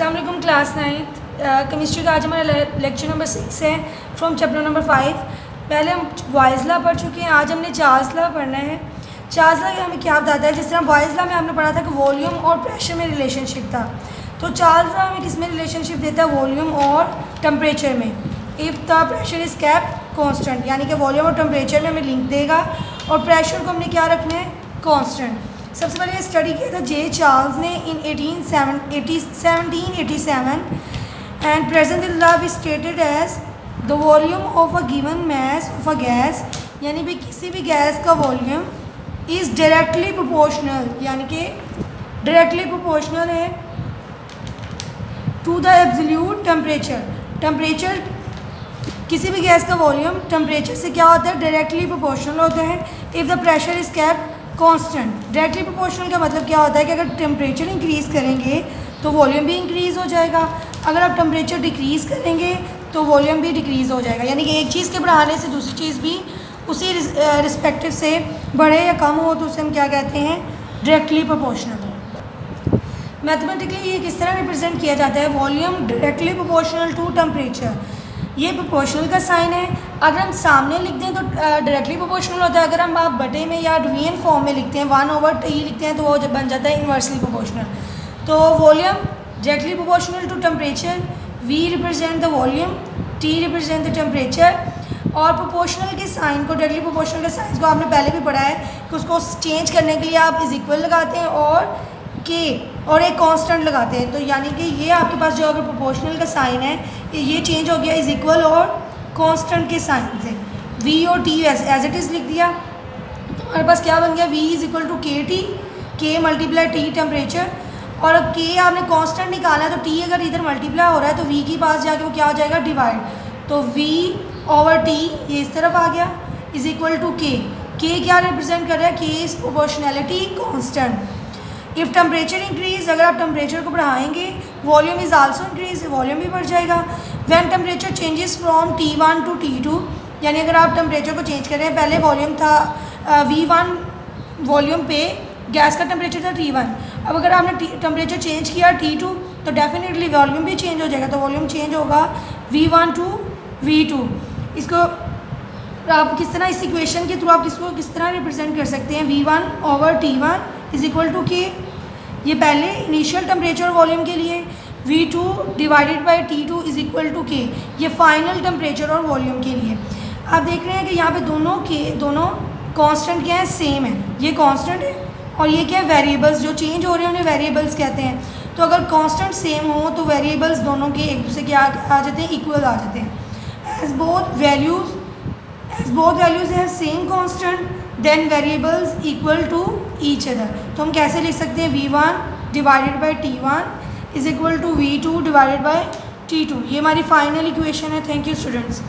अल्लाम class ninth chemistry का आज हमारा लेक्चर नंबर सिक्स है फ्रॉम चैप्टर नंबर फाइव पहले हम वाइजला पढ़ चुके हैं, आज हमने चार्जला पढ़ना है। चार्जला का हमें क्या बताता है? जिस तरह वाइजला में हमने पढ़ा था कि वॉल्यूम और प्रेशर में रिलेशनशिप था। तो चार्जला हमें किसमें रिलेशनशिप देता है? वॉल्यूम और टम्परेचर में। If the pressure is kept constant यानी कि वॉल्यूम और टम्परेचर में हमें लिंक देगा। और प्रेशर को हमने क्या रखना है? कॉन्स्टेंट सबसे पहले स्टडी किया था जे चार्ल्स ने in eighteen seven eighty seventeen eighty seven and present in love stated as the volume of a given mass of a gas यानी भी किसी भी गैस का वॉल्यूम इज़ डायरेक्टली प्रोपोर्शनल यानी कि डायरेक्टली प्रोपोर्शनल है to the absolute temperature temperature किसी भी गैस का वॉल्यूम टेम्परेचर से क्या होता है? डायरेक्टली प्रोपोर्शनल होता है. If the pressure is kept constant directly proportional का मतलब क्या होता है कि अगर टेम्परेचर इंक्रीज़ करेंगे तो वॉल्यूम भी इंक्रीज़ हो जाएगा। अगर आप टेम्परेचर डिक्रीज़ करेंगे तो वॉल्यूम भी डिक्रीज़ हो जाएगा। यानी कि एक चीज़ के बढ़ाने से दूसरी चीज़ भी उसी रिस्पेक्टिव से बढ़े या कम हो तो उसे हम क्या कहते हैं? डायरेक्टली प्रोपोर्शनल मैथमेटिकली ये किस तरह रिप्रेजेंट किया जाता है? Volume directly proportional to temperature ये प्रोपोर्शनल का साइन है। अगर हम सामने लिखते हैं तो डायरेक्टली प्रोपोर्शनल होता है। अगर हम आप बटे में या डिवीज़न फॉर्म में लिखते हैं वन ओवर टी लिखते हैं तो वो जब बन जाता है इन्वर्सली प्रोपोर्शनल तो volume directly proportional to temperature V represent the volume T represent the temperature और प्रोपोर्शनल के साइन को डायरेक्टली प्रोपोर्शनल के साइन को आपने पहले भी पढ़ा है कि उसको चेंज करने के लिए आप इज़ इक्वल लगाते हैं और के और एक कांस्टेंट लगाते हैं। तो यानी कि ये आपके पास जो अगर प्रोपोर्शनल का साइन है, ये चेंज हो गया इज़ इक्वल और कांस्टेंट के साइन से वी और T as as it is लिख दिया. तो हमारे पास क्या बन गया? V is equal to K T K multiply T temperature और अब के आपने कांस्टेंट निकाला है तो टी अगर इधर मल्टीप्लाई हो रहा है तो वी के पास जाके वो क्या हो जाएगा? डिवाइड तो वी ओवर टी ये इस तरफ़ आ गया. इज़ इक्वल टू के के क्या रिप्रेजेंट कर रहा है? K is proportionality constant if temperature increase अगर आप टेम्परेचर को बढ़ाएँगे volume is also increase volume भी बढ़ जाएगा। When temperature changes from T one to T two यानी अगर आप टेम्परेचर को चेंज करें पहले वॉल्यूम था वी वन वॉल्यूम पे गैस का टेम्परेचर था टी वन अब अगर आपने टेम्परेचर चेंज किया टी टू तो डेफिनेटली वॉल्यूम भी चेंज हो जाएगा तो वॉल्यूम चेंज होगा V one to V two इसको आप किस तरह, इस इक्वेशन के थ्रू आप किसको, किस तरह रिप्रेजेंट कर सकते हैं? V one over T one is equal to K ये पहले इनिशियल टेम्परेचर वॉल्यूम के लिए V two divided by T two is equal to K ये फाइनल टेम्परेचर और वॉल्यूम के लिए। आप देख रहे हैं कि यहाँ पे दोनों के दोनों कांस्टेंट क्या है? सेम है। ये कांस्टेंट है और ये क्या है? वेरिएबल्स जो चेंज हो रहे हैं उन्हें वेरिएबल्स कहते हैं। तो अगर कांस्टेंट सेम हो तो वेरिएबल्स दोनों के एक दूसरे के आ, आ जाते हैं इक्वल आ जाते हैं। As both values as both values है same then variables equal to each other तो हम कैसे लिख सकते हैं? V one divided by T one is equal to V two divided by T two ये हमारी फाइनल इक्वेशन है. Thank you students